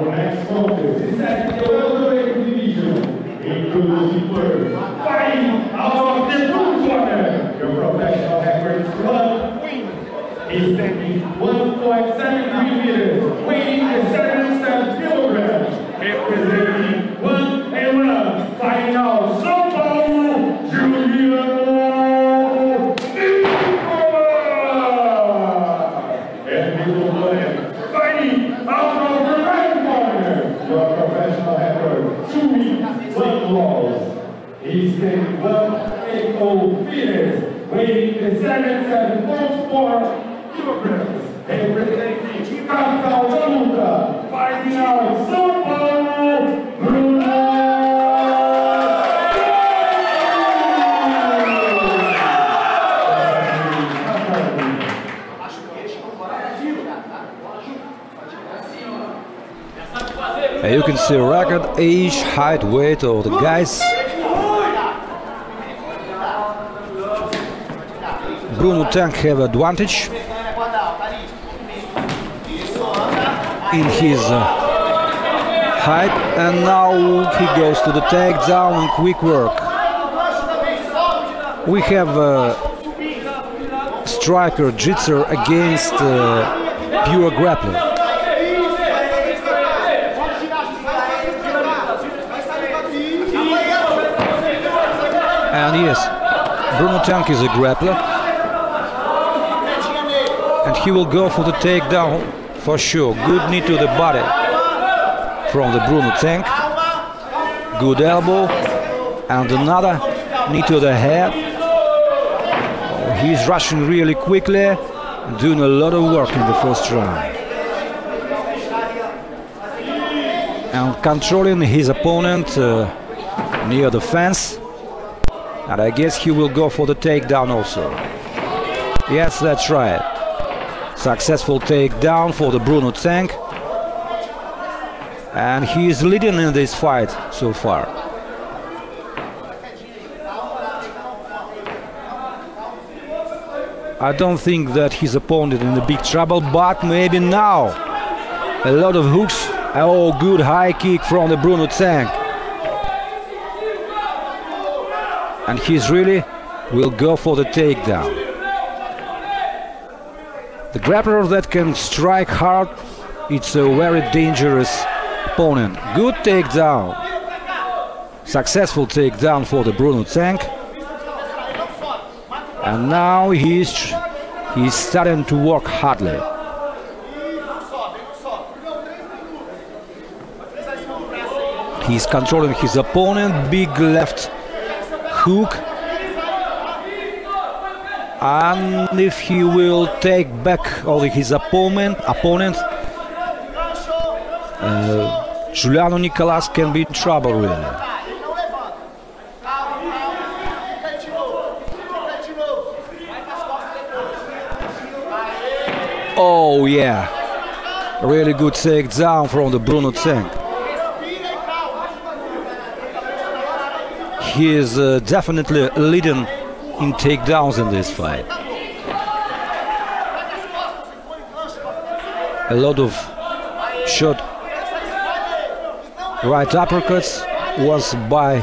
Our next contest is at the welterweight division, including first fighting out of the blue corner. Your professional record club is standing 1.73 meters, weighing 77 kilograms, representing one and one, fighting out São Paulo, Juliano Nicola! And his opponent, fighting out of the right corner, your professional record, two wins, one loss. He's standing 180 meters, weighing 77.4 kilograms, representing capital da luta, fighting out Paulo, Bruno you can see record age, height, weight of the guys. Bruno Tank have advantage in his uh, height and now he goes to the takedown and quick work. We have uh, striker Jitzer against uh, pure grappler. And yes, Bruno Tank is a grappler. And he will go for the takedown for sure. Good knee to the body from the Bruno Tank. Good elbow. And another knee to the head. Oh, he's rushing really quickly. Doing a lot of work in the first round. And controlling his opponent uh, near the fence. And I guess he will go for the takedown also. Yes, that's right. Successful takedown for the Bruno Tank. And he is leading in this fight so far. I don't think that his opponent in the big trouble, but maybe now. A lot of hooks. Oh, good high kick from the Bruno Tank. and he's really will go for the takedown. The grappler that can strike hard, it's a very dangerous opponent. Good takedown. Successful takedown for the Bruno Tank. And now he's he's starting to work hardly. He's controlling his opponent, big left hook and if he will take back all his opponent opponent uh, Juliano Nicolas can be in trouble really oh yeah. Really good takedown from the Bruno Tank he is uh, definitely leading in takedowns in this fight. A lot of shot right uppercuts was by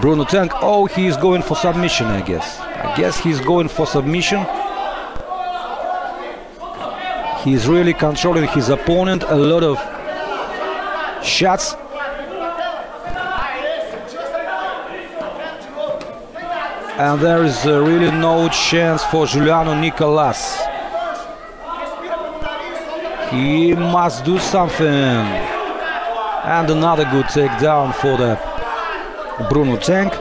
Bruno Tank. Oh, he's going for submission, I guess. I guess he's going for submission. He's really controlling his opponent. A lot of shots and there is uh, really no chance for Juliano Nicolas. He must do something. And another good takedown for the Bruno Tank.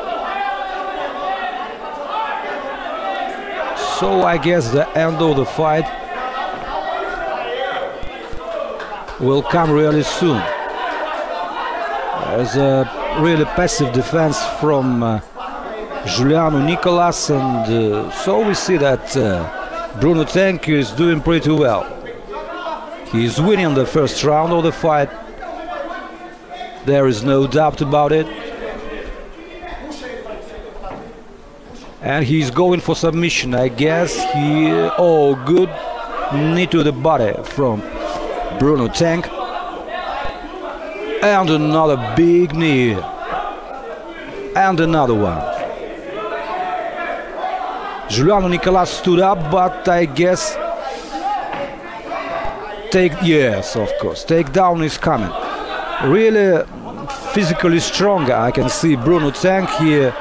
So I guess the end of the fight will come really soon. There's a really passive defense from uh, Juliano Nicolas and uh, so we see that uh, Bruno Tank is doing pretty well. He is winning the first round of the fight. There is no doubt about it. And he's going for submission. I guess he... Oh, good knee to the body from Bruno Tank. And another big knee. And another one. Juliano Nicolas stood up, but I guess take yes, of course. Takedown is coming. Really physically strong. I can see Bruno Tank here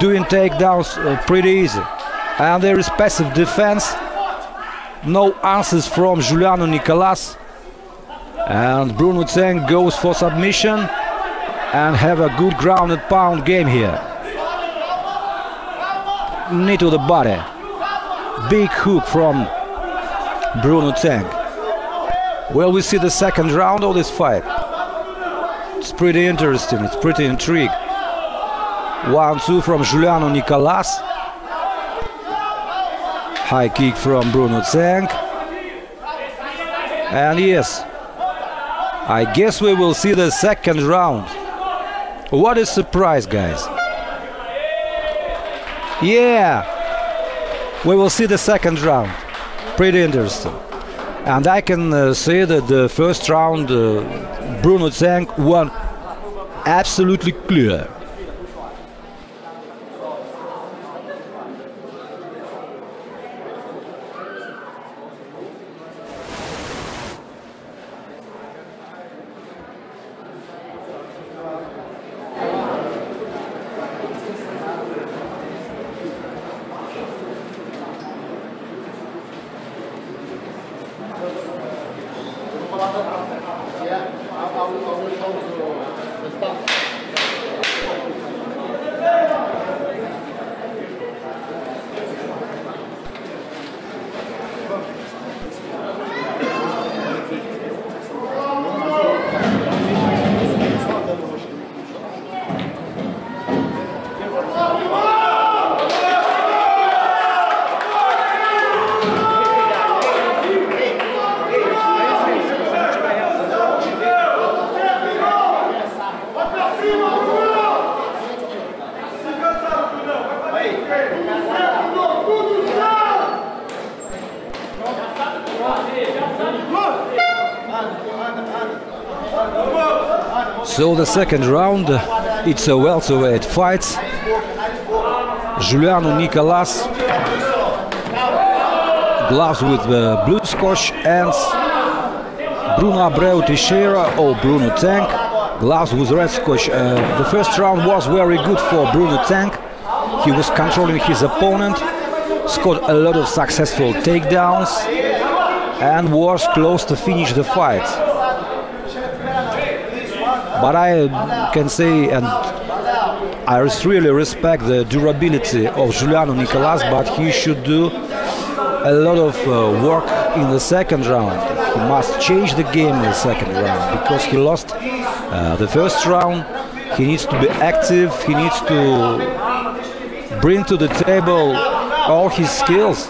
doing takedowns uh, pretty easy. And there is passive defense. No answers from Juliano Nicolas. And Bruno Tank goes for submission and have a good grounded pound game here. Knee to the body. Big hook from Bruno Tank. Well, we see the second round of this fight. It's pretty interesting, it's pretty intriguing. One, two from Juliano Nicolas. High kick from Bruno Tank. And yes, I guess we will see the second round. What a surprise, guys. Yeah, we will see the second round. Pretty interesting. And I can uh, say that the first round, uh, Bruno Zeng won absolutely clear. Yeah, I, I, I, I, I, I, I, I, I, So the second round, it's a welterweight fight. Juliano Nicolas, gloves with uh, blue scotch and Bruno Abreu Teixeira or Bruno Tank, gloves with red scotch. Uh, the first round was very good for Bruno Tank. He was controlling his opponent, scored a lot of successful takedowns and was close to finish the fight. But I can say, and I really respect the durability of Juliano Nicolas, but he should do a lot of uh, work in the second round. He must change the game in the second round because he lost uh, the first round. He needs to be active. He needs to bring to the table all his skills.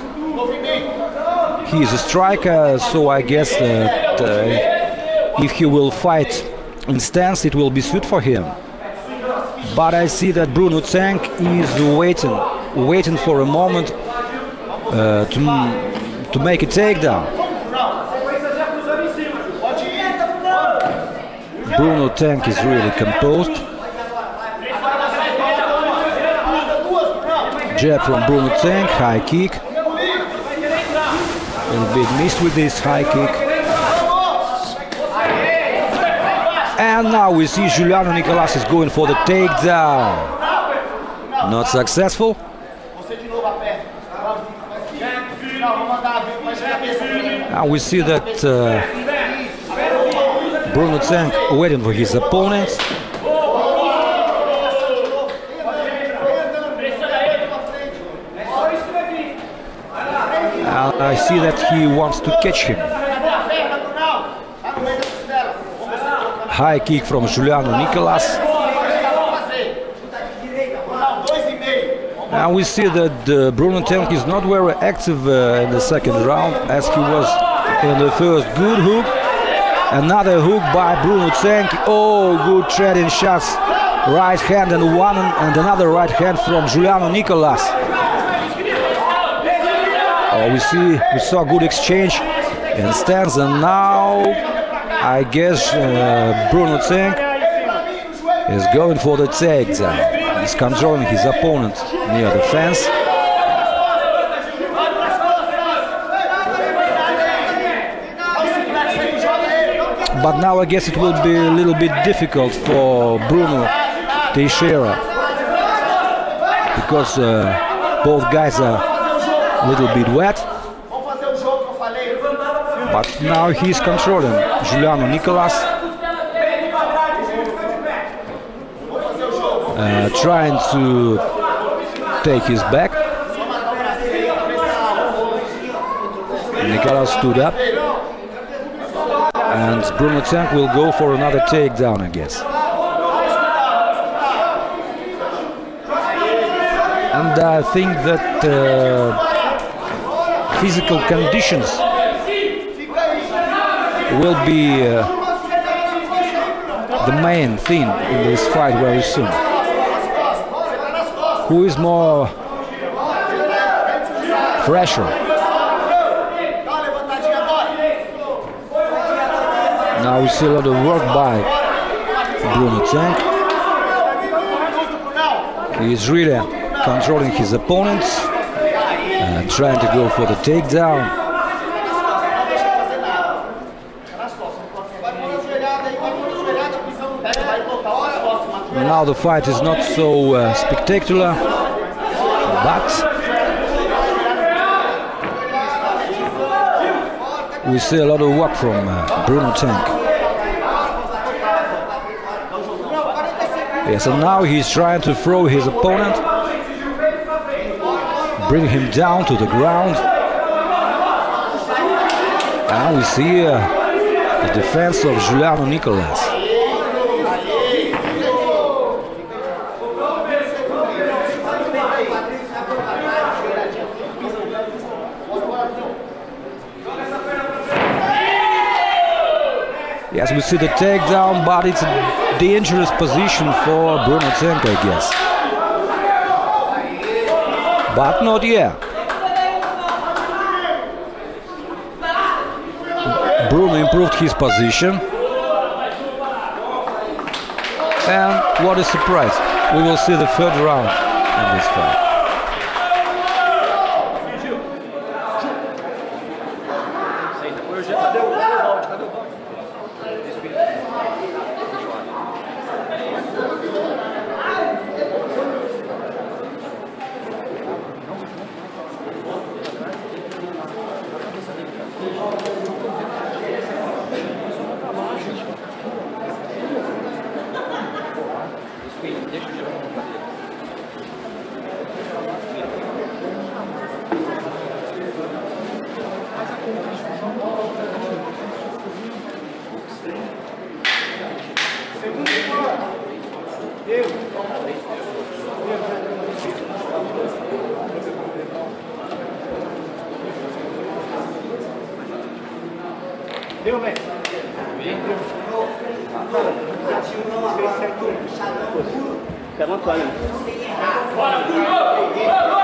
He is a striker, so I guess that uh, if he will fight in stance it will be suit for him. But I see that Bruno Tank is waiting, waiting for a moment uh, to, to make a takedown. Bruno Tank is really composed. Jab from Bruno Tank, high kick. A bit missed with this high kick. And now we see Juliano Nicolas is going for the takedown. Not successful. Now we see that uh, Bruno Tank waiting for his opponent. I see that he wants to catch him. High kick from Juliano Nicolas. And we see that uh, Bruno Tank is not very active uh, in the second round as he was in the first. Good hook. Another hook by Bruno Tank. Oh, good trading shots. Right hand and one and another right hand from Juliano Nicolas. Oh, we see we saw good exchange in stands and now I guess uh, Bruno Tank is going for the takedown. He's controlling his opponent near the fence. But now I guess it will be a little bit difficult for Bruno Teixeira because uh, both guys are a little bit wet. But now he's controlling Juliano Nicolas. Uh, trying to take his back. Nicolas stood up. And Bruno Tank will go for another takedown, I guess. And I think that uh, physical conditions will be uh, the main thing in this fight very soon. Who is more fresher? Now we see a lot of work by Bruno Tank. He is really controlling his opponents and trying to go for the takedown. Now the fight is not so uh, spectacular, but we see a lot of work from uh, Bruno Tank. Yes, and now he's trying to throw his opponent, bring him down to the ground. And we see uh, the defense of Juliano Nicolas. Yes, we see the takedown, but it's a dangerous position for Bruno Tank, I guess. But not yet. Bruno improved his position. And what a surprise. We will see the third round in this fight. Deu, velho? Vem. Vem. Vem. Vem. Vem. Vem.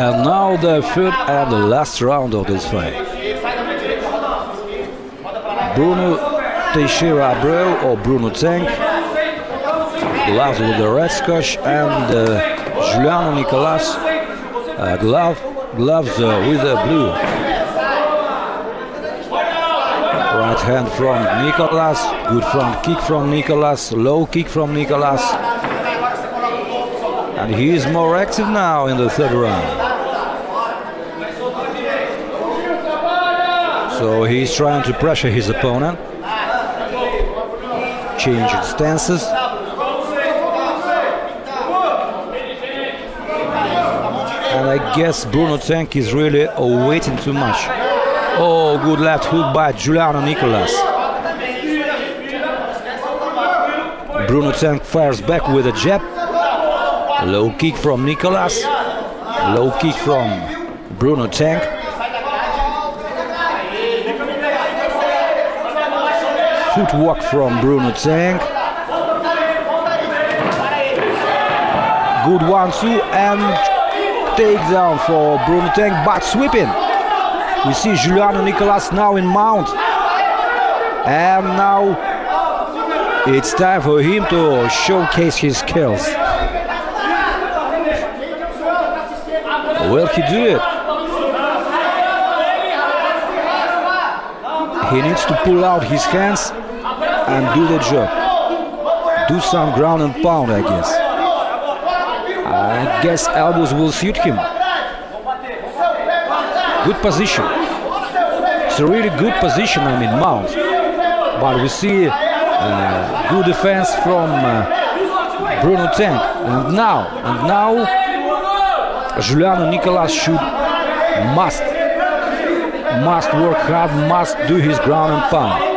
And now the third and the last round of this fight. Bruno Teixeira Abreu or Bruno Tank. Gloves with the red scotch and uh, Juliano Nicolas uh, glove, gloves uh, with the blue. Right hand from Nicolas, good front kick from Nicolas, low kick from Nicolas. And he is more active now in the third round. So he's trying to pressure his opponent, changing stances. And I guess Bruno Tank is really waiting too much. Oh, good left hook by Giuliano Nicolas. Bruno Tank fires back with a jab. Low kick from Nicolas. Low kick from Bruno Tank. Footwork from Bruno Tank. Good one two and takedown for Bruno Tank, but sweeping. We see Giuliano Nicolas now in mount. And now it's time for him to showcase his skills. Will he do it? He needs to pull out his hands and do the job. Do some ground and pound, I guess. I guess elbows will suit him. Good position. It's a really good position, I mean, mount. But we see uh, good defense from uh, Bruno Tank. And now, and now, Juliano Nicolas should, must, must work hard, must do his ground and pound.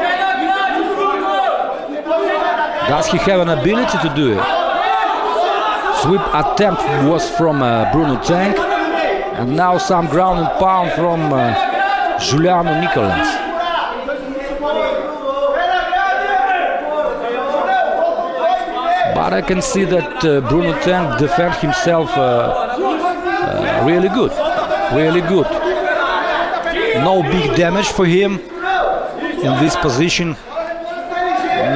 Does he have an ability to do it? Sweep attempt was from uh, Bruno Tank. And now some ground and pound from uh, Giuliano Nicolas. But I can see that uh, Bruno Tank defend himself uh, uh, really good. Really good. No big damage for him in this position.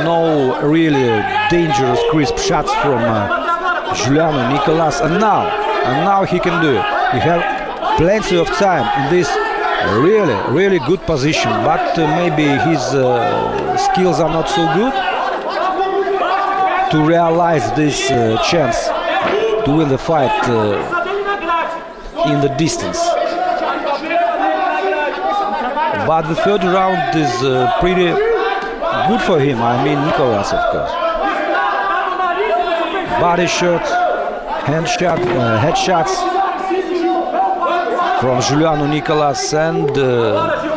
No really dangerous crisp shots from uh, Giuliano Nicolas. And now, and now he can do it. He have plenty of time in this really, really good position. But uh, maybe his uh, skills are not so good to realize this uh, chance to win the fight uh, in the distance. But the third round is uh, pretty good for him. I mean, Nicolas, of course. Body shot, hand shot, uh, headshots from Giuliano Nicolas and uh,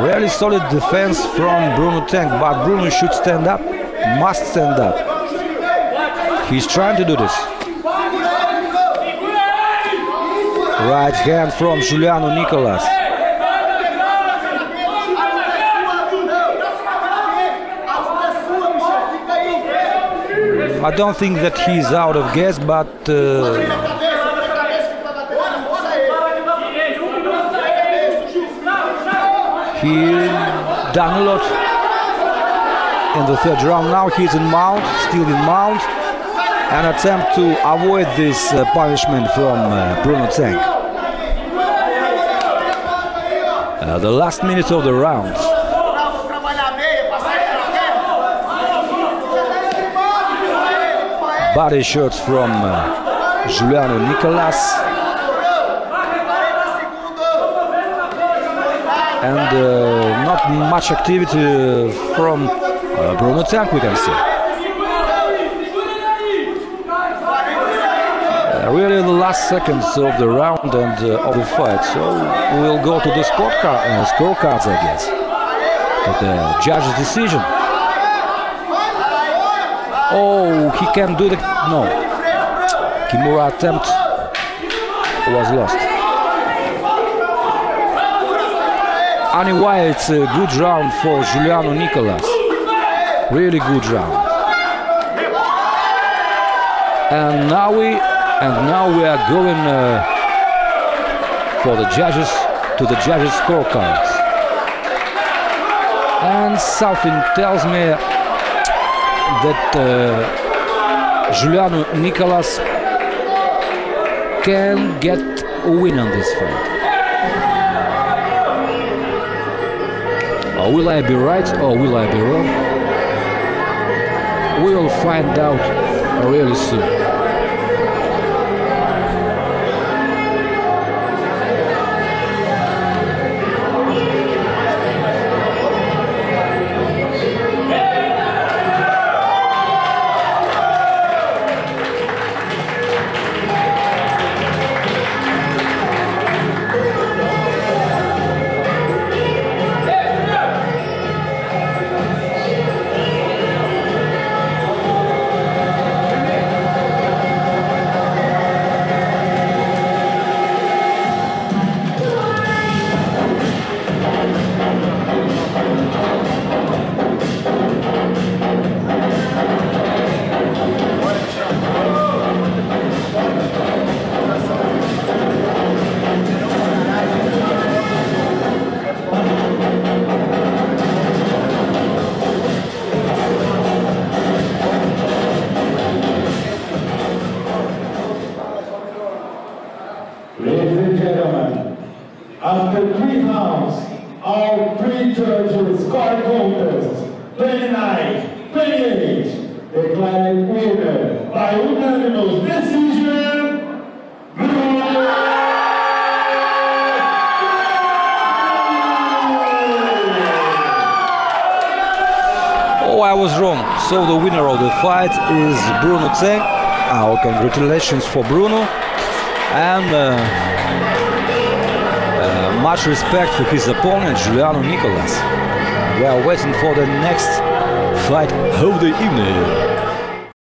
Really solid defense from Bruno Tank, but Bruno should stand up, must stand up. He's trying to do this. Right hand from Giuliano Nicolas. I don't think that he's out of gas, but uh, he done a lot in the third round. Now he's in mount, still in mount, and attempt to avoid this uh, punishment from uh, Bruno Tank. Uh, the last minute of the round. Body shots from uh, Giuliano Nicolas. and uh, not much activity from uh, Bruno Tank we can see. Uh, really the last seconds of the round and of the fight, so we'll go to the scorecard, scorecards I guess. The judge's decision. Oh, he can do the... no. Kimura attempt was lost. Anyway, it's a good round for Giuliano Nicolas. Really good round. And now we and now we are going uh, for the judges to the judges scorecards. And something tells me that uh, Giuliano Nicolas can get a win on this fight. Or will I be right or will I be wrong? We will find out really soon. We have our three judges score contest 29, 28, declared winner by unanimous decision, Bruno Oh, I was wrong. So the winner of the fight is Bruno Tseng. Ah, our congratulations for Bruno. And uh, uh, much respect for his opponent, Giuliano Nicolas. We are waiting for the next fight of the evening.